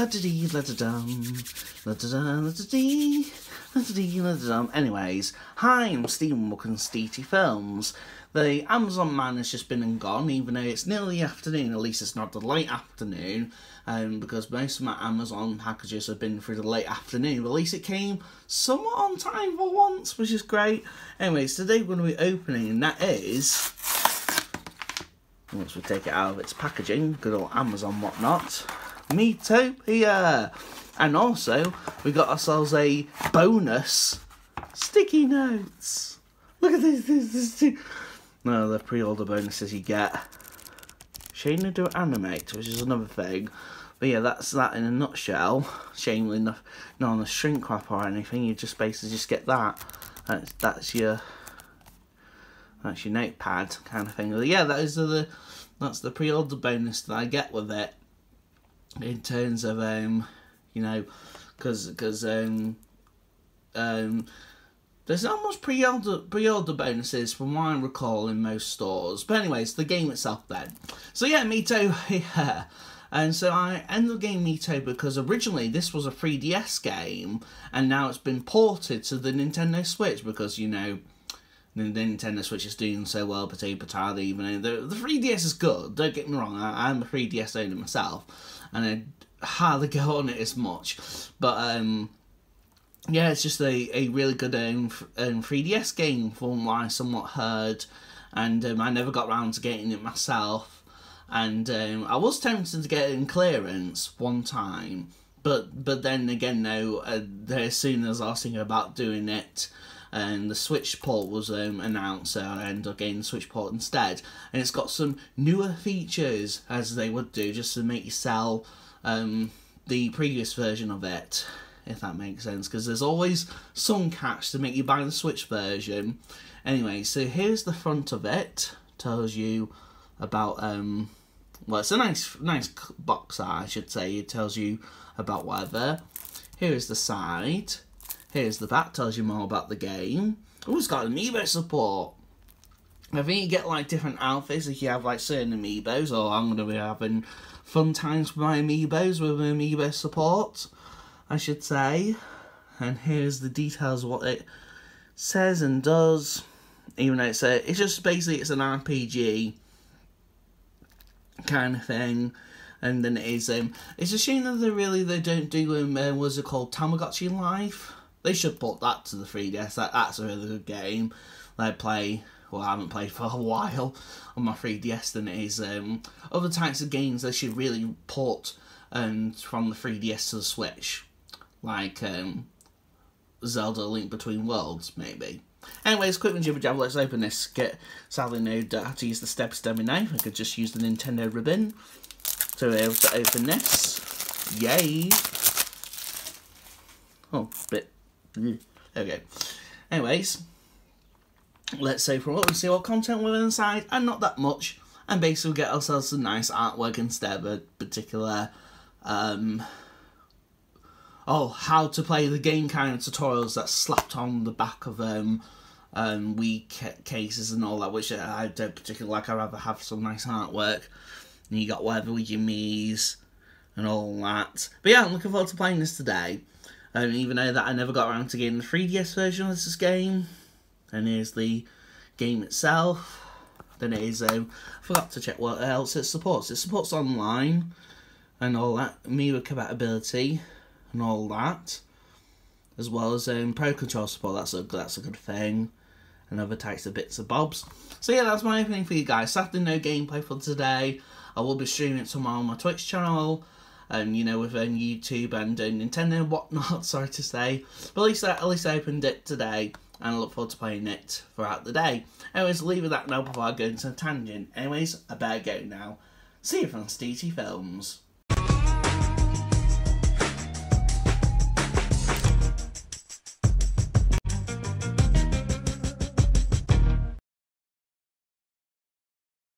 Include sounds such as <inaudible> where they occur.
La da dee, la da dum, la da da, la da dee, la da dee, la da dum. Anyways, hi, I'm Stephen to DT Films. The Amazon man has just been and gone, even though it's nearly afternoon, at least it's not the late afternoon, um, because most of my Amazon packages have been through the late afternoon. But at least it came somewhat on time for once, which is great. Anyways, today we're going to be opening, and that is once we take it out of its packaging, good old Amazon whatnot, Miitopia! And also, we got ourselves a bonus sticky notes. Look at this, this, this. No, the pre-order bonuses you get. Shane do animate, which is another thing. But yeah, that's that in a nutshell. Shamelessly enough, not on a shrink wrap or anything. You just basically just get that. That's, that's your that's your notepad kind of thing. But yeah, that is the that's the pre-order bonus that I get with it in terms of um, you know, because because um, um, there's not much pre-order pre-order bonuses from what I recall in most stores. But anyways, the game itself then. So yeah, Mito, <laughs> yeah. And so I ended up getting Mito because originally this was a 3DS game, and now it's been ported to the Nintendo Switch because you know the Nintendo Switch is doing so well, potato potato. Even the, the 3DS is good, don't get me wrong. I, I'm a 3DS owner myself, and I hardly <laughs> go on it as much. But um, yeah, it's just a, a really good um, um 3DS game from what I somewhat heard, and um, I never got around to getting it myself. And um, I was tempted to get it in clearance one time, but but then again, though, uh, as soon as I was thinking about doing it and the Switch port was um, announced, so I ended up getting the Switch port instead. And it's got some newer features, as they would do, just to make you sell um, the previous version of it, if that makes sense. Because there's always some catch to make you buy the Switch version. Anyway, so here's the front of it. Tells you about um, well, it's a nice, nice box I should say. It tells you about whatever. Here is the side. Here's the back, tells you more about the game. Oh, it's got amiibo support. I think you get like different outfits if you have like certain amiibos, or I'm going to be having fun times with my amiibos with amiibo support, I should say. And here's the details of what it says and does. Even though it's a, it's just basically it's an RPG kind of thing and then it is um it's a shame that they really they don't do um uh, what's it called Tomodachi Life they should put that to the 3DS. That, that's a really good game. I play, well, I haven't played <laughs> for a while on my 3DS than it is. Um, other types of games they should really port um, from the 3DS to the Switch. Like um, Zelda Link Between Worlds, maybe. Anyways, quick and jibber jabber, let's open this. Get sadly no how to use the step stemmy knife. I could just use the Nintendo ribbon to be able to open this. Yay! Oh, bit Okay. Anyways, let's say for what we see what content we're inside, and not that much, and basically get ourselves some nice artwork instead of a particular, um, oh, how to play the game kind of tutorials that's slapped on the back of um, um, Wii cases and all that, which I don't particularly like. I'd rather have some nice artwork. And you got whatever with your Mii's and all that. But yeah, I'm looking forward to playing this today. Um, even though that I never got around to getting the 3DS version of this game. And here's the game itself. Then it is, um, I forgot to check what else it supports. It supports online and all that, mirror compatibility and all that. As well as um, Pro Control support, that's a, that's a good thing. And other types of bits and bobs. So yeah, that's my opening for you guys. Sadly, no gameplay for today. I will be streaming it tomorrow on my Twitch channel and you know with um, YouTube and uh, Nintendo and whatnot. <laughs> Sorry to say, but at least I, at least I opened it today, and I look forward to playing it throughout the day. Anyways, leave that now before I go into a tangent. Anyways, I better go now. See you from DT Films.